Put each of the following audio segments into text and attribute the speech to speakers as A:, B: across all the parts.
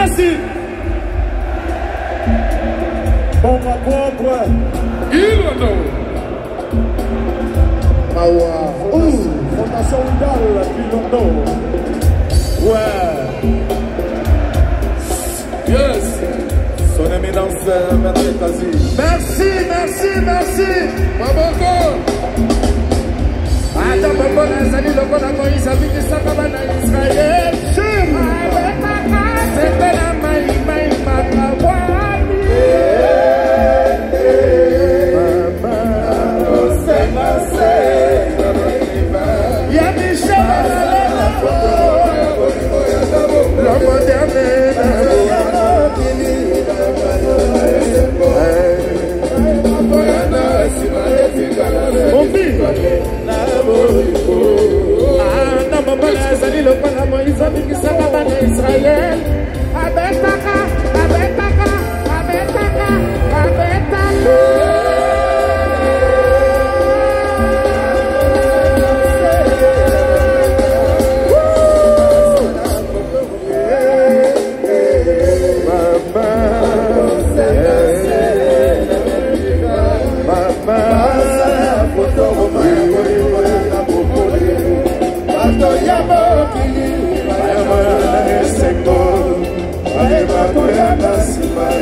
A: makasi
B: Bomba propre.
A: ilondo
B: Mawa. Ouh. Fondation Udal, Bilondo. Ouais.
A: yes
B: Son éminence, Maître Kazi.
C: Merci, merci, merci.
A: maboko
C: ata bokola ezali lokola moïse abikisaka bana israel se esperan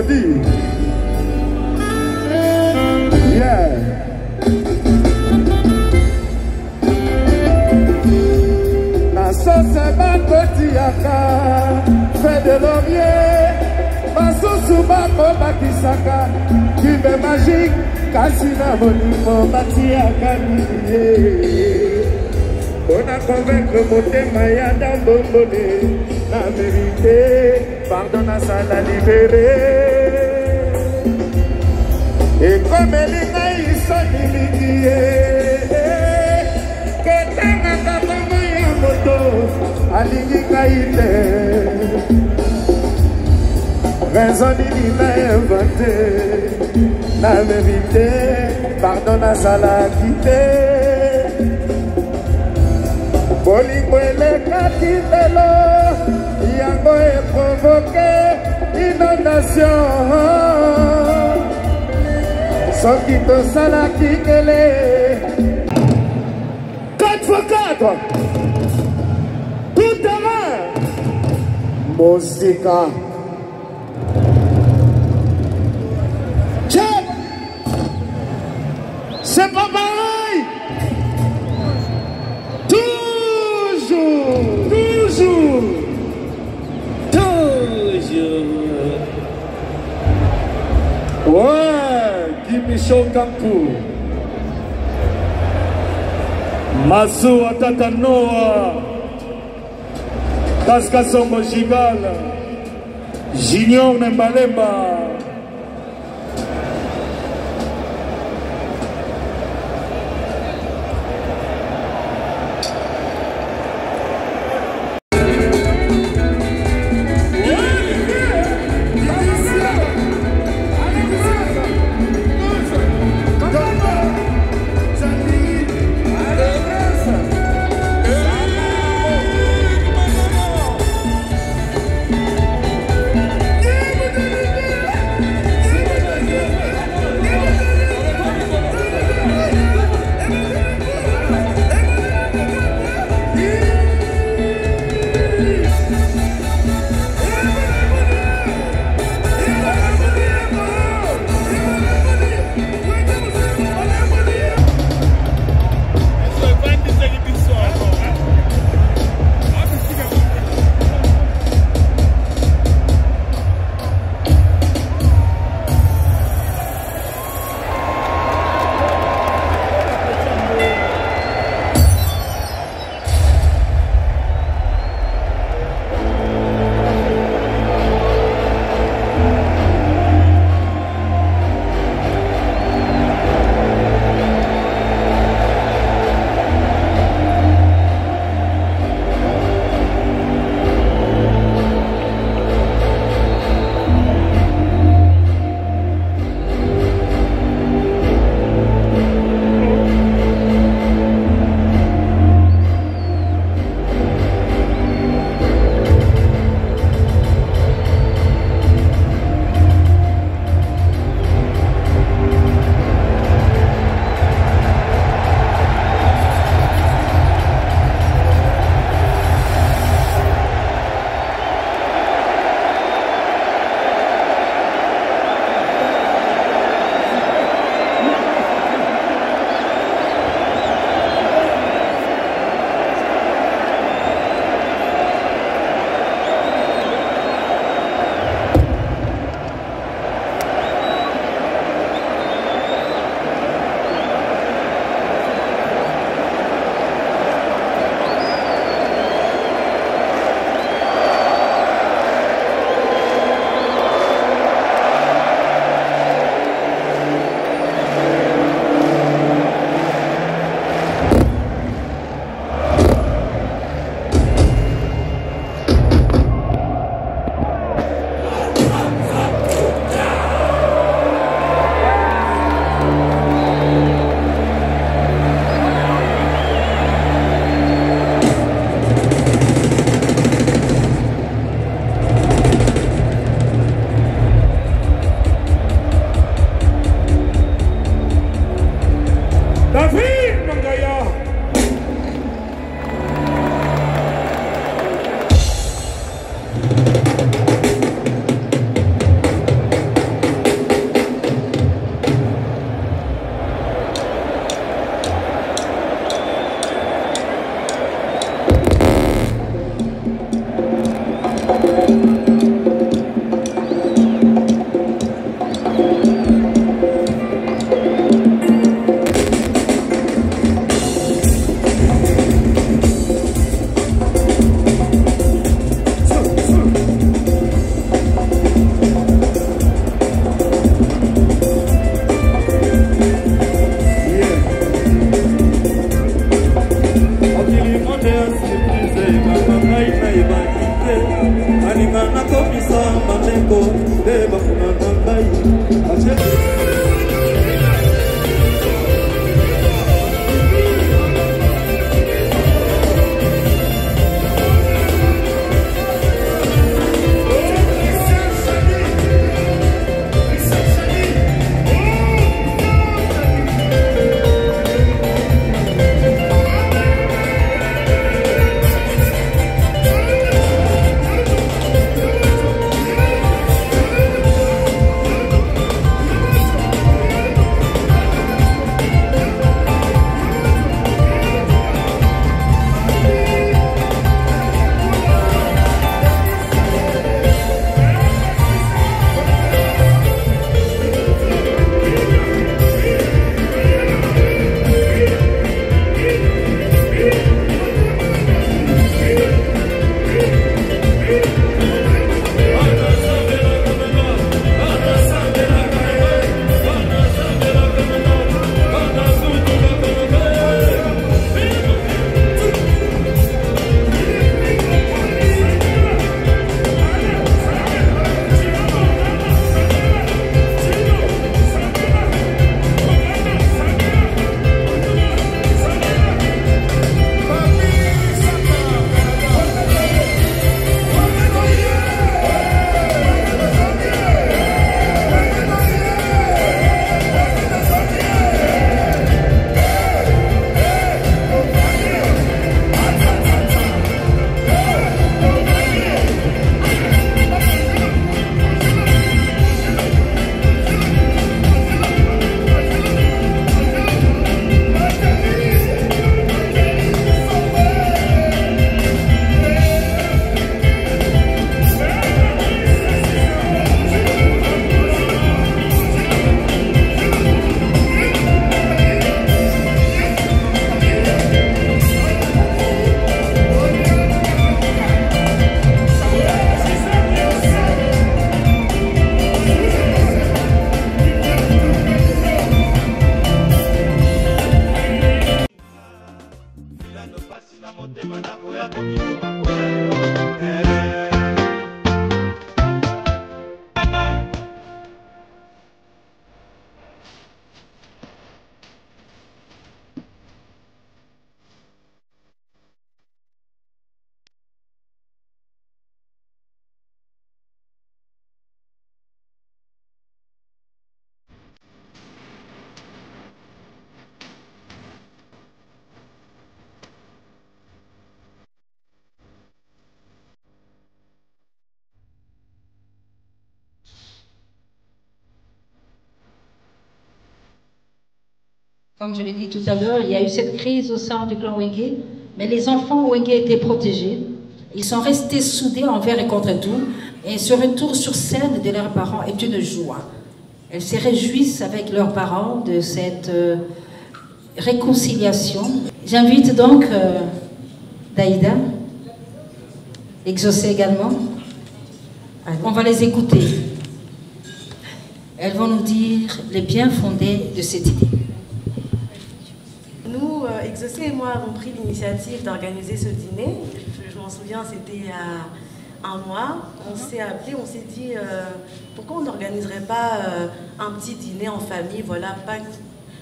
C: Glody. Yeah. nasose bakotiaka fe de laurier basusu bakobakisaka kibe magike kasi na molimo batiaka milie mpona konvaincre motema ya dambombone na verite pardon nasala libere ekomeli ngai soni mingi ye ketangaka bongo ya moto alingi ngai te raison nini nainvente na verite pardon nazalaki te bolingo elekaki lelo yango eprovoke inondation. Soki tosalaki kele 4x4 tout terrain mosika Ouais, Guy Michel Kankou. Massou Atata Noah. Pascal Sombo Gigal. Junior Nembalemba.
D: Comme je l'ai dit tout à l'heure, il y a eu cette crise au sein du clan Wenge, mais les enfants Wenge étaient protégés. Ils sont restés soudés envers et contre tout, et ce retour sur scène de leurs parents est une joie. Elles se réjouissent avec leurs parents de cette euh, réconciliation. J'invite donc euh, Daïda, exaucé également. On va les écouter. Elles vont nous dire les bien fondés de cette idée.
E: Exaucé et moi avons pris l'initiative d'organiser ce dîner. Je, m'en souviens, c'était il y a un mois. On s'est appelé, on s'est dit euh, pourquoi on n'organiserait pas euh, un petit dîner en famille, voilà, pas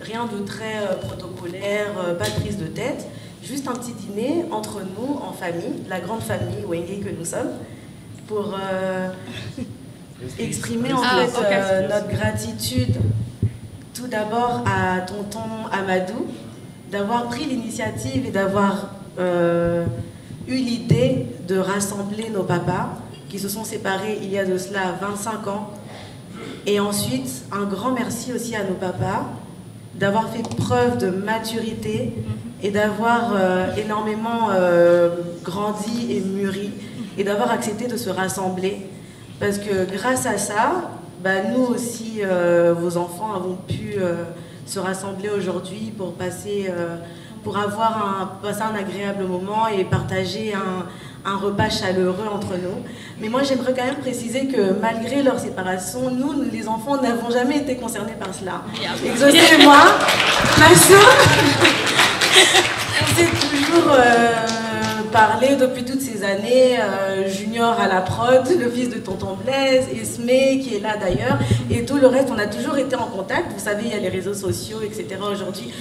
E: rien de très euh, protocolaire, pas de prise de tête, juste un petit dîner entre nous en famille, la grande famille Wenge que nous sommes, pour exprimer en ah, fait notre gratitude tout d'abord à tonton Amadou d'avoir pris l'initiative et d'avoir euh, eu l'idée de rassembler nos papas qui se sont séparés il y a de cela 25 ans. Et ensuite, un grand merci aussi à nos papas d'avoir fait preuve de maturité et d'avoir euh, énormément euh, grandi et mûri et d'avoir accepté de se rassembler. Parce que grâce à ça, bah, nous aussi, vos enfants, avons pu se rassembler aujourd'hui pour passer, euh, pour avoir un, passer un agréable moment et partager un, un repas chaleureux entre nous. Mais moi, j'aimerais quand même préciser que malgré leur séparation, nous, nous, les enfants, n'avons jamais été concernés par cela. Exaucé et moi, ma soeur, toujours euh, parlé depuis toutes ces années. euh, Junior à la prod, le fils de tonton Blaise, Esme qui est là d'ailleurs, et tout le reste, on a toujours été en contact. Vous savez, il y a les réseaux sociaux, etc. aujourd'hui.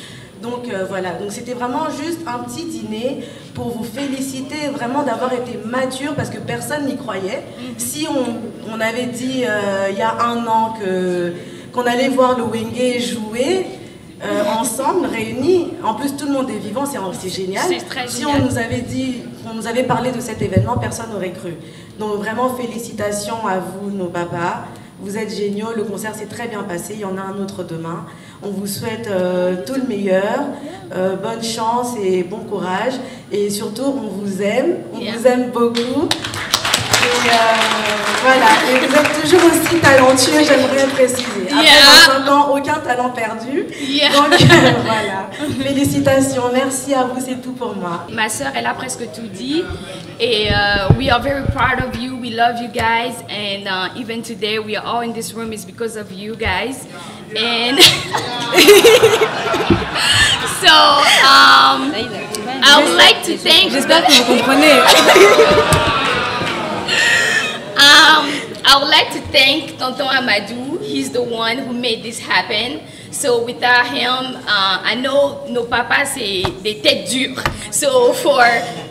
E: Donc euh, voilà, donc c'était vraiment juste un petit dîner pour vous féliciter vraiment d'avoir été mature parce que personne n'y croyait. Si on, on avait dit euh, il y a un an que qu'on allait voir le Wenge jouer euh, ensemble, réunis, en plus tout le monde est vivant, c'est génial.
F: Très
E: si
F: génial.
E: on nous avait dit, on nous avait parlé de cet événement, personne n'aurait cru. Donc vraiment félicitations à vous, nos papas. Vous êtes géniaux, le concert s'est très bien passé, il y en a un autre demain. On vous souhaite euh, tout le meilleur, euh, bonne chance et bon courage. Et surtout, on vous aime, on
F: Yeah.
E: vous aime beaucoup. Et euh, voilà, et vous êtes toujours aussi talentueux, j'aimerais préciser. Après
F: Yeah.
E: 25 ans, aucun talent perdu.
F: Yeah.
E: Donc euh, voilà, félicitations, merci à vous, c'est tout pour moi.
F: Ma sœur, elle a presque tout dit. Et uh, we are very proud of you. We love you guys. And uh, even today, we are all in this room is because of you guys. And so um, I would like to thank.
E: J'espère que vous comprenez.
F: Um, I would like to thank Tonton Amadou. He's the one who made this happen. So without him, uh, I know nos papas c'est des têtes dures. So for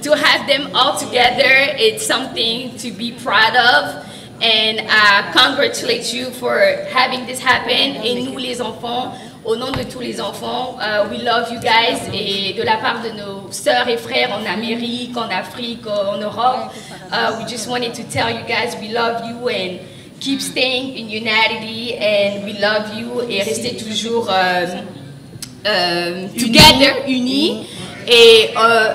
F: to have them all together, it's something to be proud of. And I congratulate you for having this happen. Et nous les enfants, au nom de tous les enfants, uh, we love you guys. Et de la part de nos sœurs et frères en Amérique, en Afrique, en Europe, uh, we just wanted to tell you guys we love you and keep staying in unity and we love you et restez toujours euh, euh, together, unis. Et, euh,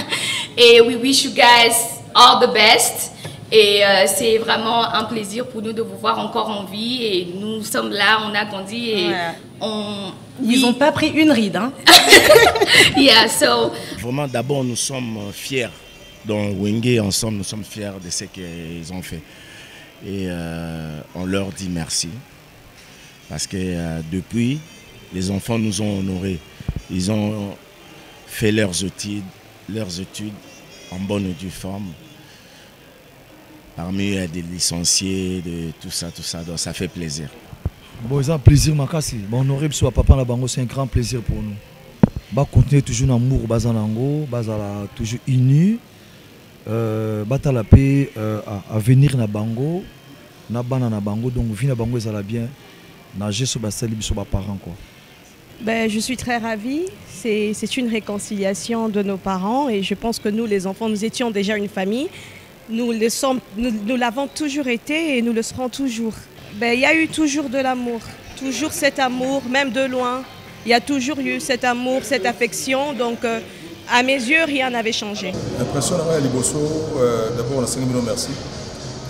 F: et we wish you guys all the best. Et euh, c'est vraiment un plaisir pour nous de vous voir encore en vie. Et nous sommes là, on a grandi et
E: Ouais.
F: on.
E: Ils n'ont pas pris une ride. Hein.
F: Yeah, so
C: Vraiment, d'abord, nous sommes euh, fiers. Dans Wenge, ensemble, nous sommes fiers de ce qu'ils ont fait. Et euh, on leur dit merci. Parce que euh, depuis, les enfants nous ont honorés. Ils ont fait leurs études, leurs études en bonne et due forme. Parmi eux, a des licenciés, de tout ça, tout ça. Donc ça fait plaisir.
G: Bon, c'est un plaisir, Makasi. Bon, honoré soit papa na bango, c'est un grand plaisir pour nous. Bah, continuer toujours l'amour, baza nango, baza la toujours unis. Euh, la paix euh, à, venir na bango, na bana na bango, donc vie na bango, ezala bien. Nager sur basali, sur ba parents, quoi.
H: Ben, je suis très ravie. C'est c'est une réconciliation de nos parents et je pense que nous, les enfants, nous étions déjà une famille. Nous sommes- nous- nous l'avons toujours été et nous le serons toujours. Ben, Il y a eu toujours de l'amour, toujours cet amour, même de loin. Il y a toujours eu cet amour, cette affection. Donc, euh, à mes yeux, rien n'avait changé.
B: impression na ngai ya liboso euh, d'abord nasengi bino merci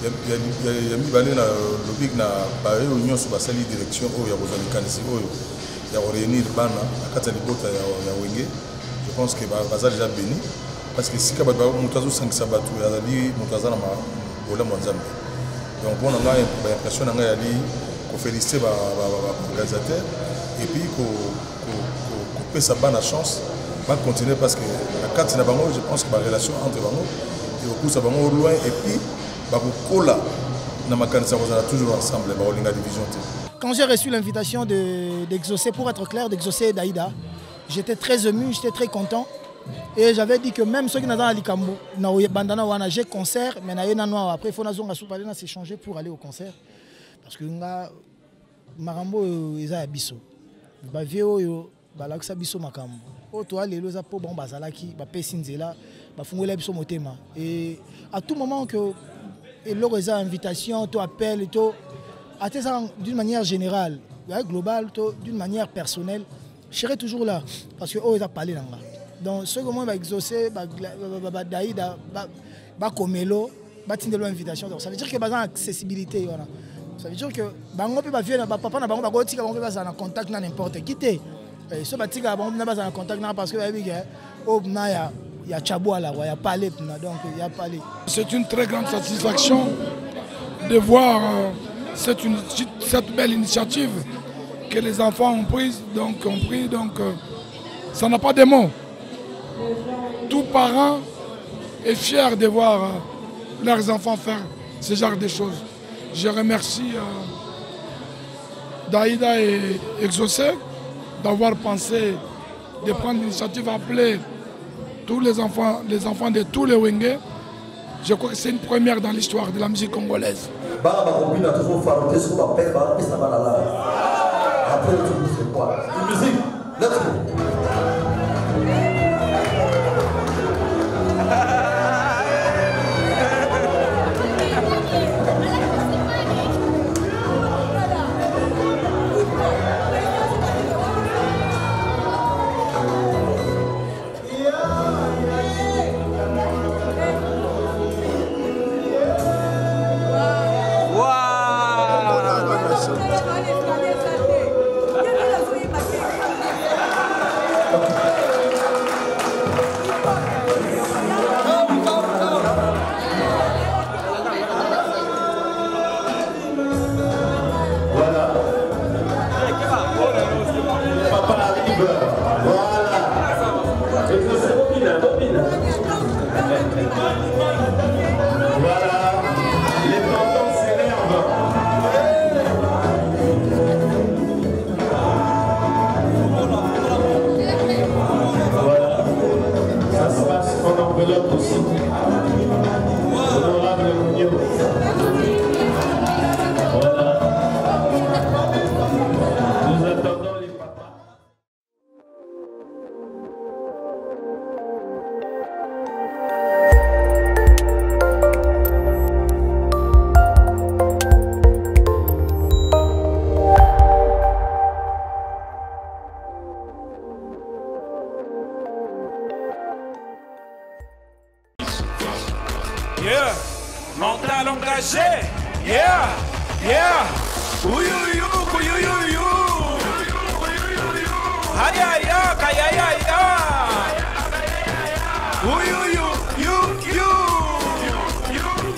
B: Ya- ya- ya- ya mibale na lobik na baoyo nyonso basali direction oyo ya kozwa likanisi oyo ya koreunir bana na kati ya libota ya wenge je pense que ba- baza déjà béni parce que esika bato ba- moto azosangisa bato azali moto aza na bolamu ya nzambe donc mpo na ngai baimpression na ngai et parce que na kati na bango je pense que barelation entre bango ekokusa bango loin et puis bakokola na makanisi toujours ensemble bakolinga division
I: Quand j'ai reçu l'invitation de- d'exaucer, pour être clair, d'exaucer Daïda, j'étais très ému, j'étais très content. Et j'avais dit que même ceux qui n'ont pas Likambo, bandana wana j'ai concert, mais na yena noa après faut nazonga soupali na s'échanger pour aller au concert parce que nga makambo oyo eza biso. Ba vie oyo balakisa biso makambo. Oyo to lelo eza po bon bazalaki bapesi nzela bafungola biso motema. Et à tout moment que eloko eza invitation to appel to ate d'une manière générale globale to d'une manière personnelle je serai toujours là parce que oyo eza parler na nga donc soki omoi baexauce badaïda bakomelo batindela invitation. Ça veut dire que baza na accessibilité ça veut dire que bango mpe bavie bapapa na bazala na contact n'importe qui te. Na contact parce que bayebi ke oyo na ya ya Chabouala, il y a Palais, donc il y a Palais.
A: C'est une très grande satisfaction de voir euh, cette, belle initiative que les enfants ont prise, donc ont pris, donc euh, ça n'a pas de mots. Tout parent est fier de voir euh, leurs enfants faire ce genre de choses. Je remercie Daïda et Exaucé d'avoir pensé de prendre l'initiative appelée tous les enfants, les enfants de tous les Wenge. Je crois que c'est une première dans l'histoire de la musique congolaise.
J: Yeah,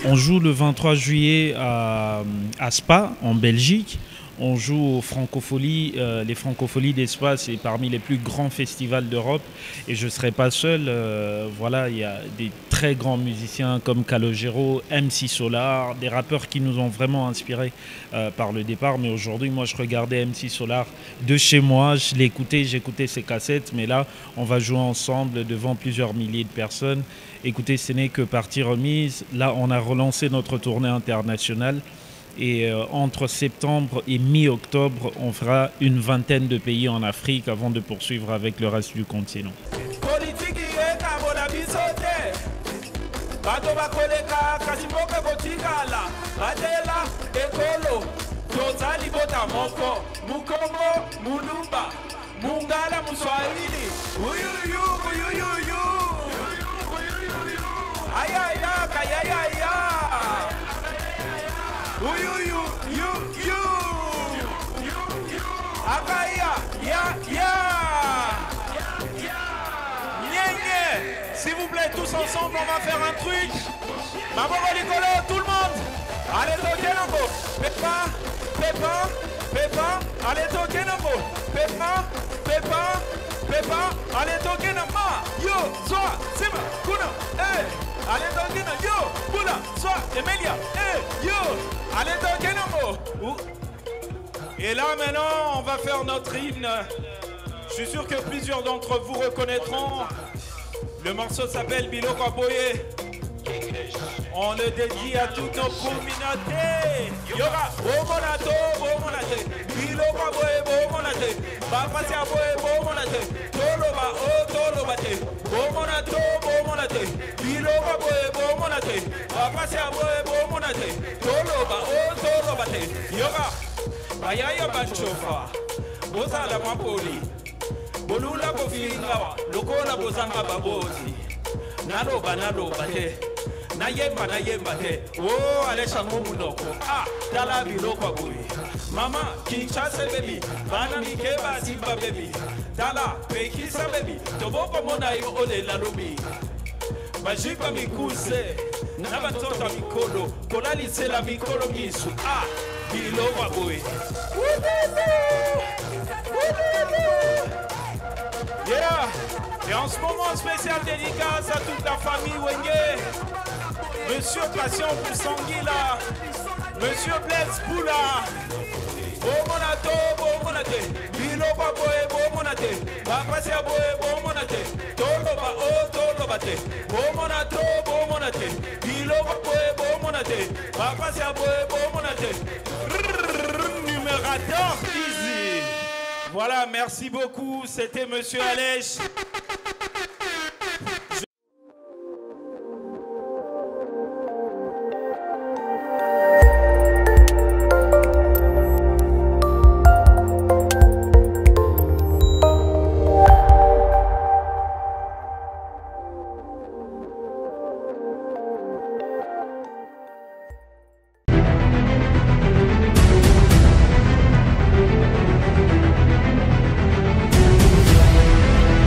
K: On joue le 23 juillet à Spa, en Belgique. On joue aux Francopholies. Euh, les Francopholies d'Espace, c'est parmi les plus grands festivals d'Europe. Et je ne serai pas seul. Euh, voilà, il y a des très grands musiciens comme Calogero, MC Solar, des rappeurs qui nous ont vraiment inspirés euh, par le départ. Mais aujourd'hui, moi, je regardais MC Solar de chez moi. Je l'écoutais, j'écoutais ses cassettes. Mais là, on va jouer ensemble devant plusieurs milliers de personnes. Écoutez, ce n'est que partie remise. Là, on a relancé notre tournée internationale. Et euh, entre septembre et mi-octobre, on fera une vingtaine de pays en Afrique avant de poursuivre avec le reste du continent.
J: S'il vous plaît, tous ensemble, on va faire un truc. Maman Nicolo, tout le monde Allez, toquez Nambo Pépin, Pépin, Pépin, allez, toquez Nambo Pépin, Pépin, Pépin, allez, toquez Nambo Yo, Soa, Sima, Kuna, eh Nambo Yo, Kuna, Soa, Emilia, eh Yo, allez, toquez Nambo Et là, maintenant, on va faire notre hymne. Je suis sûr que plusieurs d'entre vous reconnaîtront. Le morceau s'appelle Biloko Aboye. On le dédie à toutes nos communautés. Yoga, Bomonato, Bomonate. Biloko Aboye, Bomonate. Bapasi Aboye, Bomonate. Toloba, oh, Tolobate. Bomonato, Bomonate. Biloko Aboye, Bomonate. Bapasi Aboye, Bomonate. Toloba, oh, Tolobate. Yoga, Bayaya Banchofa. Bozala Mapoli. bolula kofingawa lokola bozanga baboti naloba naloba te nayemba nayemba te o aleshango munoko a tala biloko ya boye mama kinshasa bebi bana mike basimba bebi tala pekisa bebi tobokomona yo olela lobi bajipa mikuse na batoto ya mikolo kolalisela mikolo misu a ya boye Yeah. Et en ce moment, spécial dédicace à toute la famille Wenge. Monsieur Passion Poussangila. Monsieur Blaise. Bomonato, bomonate. Bilo baboe, bomonate. Bapasi aboe, bomonate. Tolo ba o, tolo bate. Bomonato, bomonate. Bilo baboe, bomonate. Bapasi aboe, bomonate. Numérateur easy. Voilà, merci beaucoup. C'était Monsieur Alèche.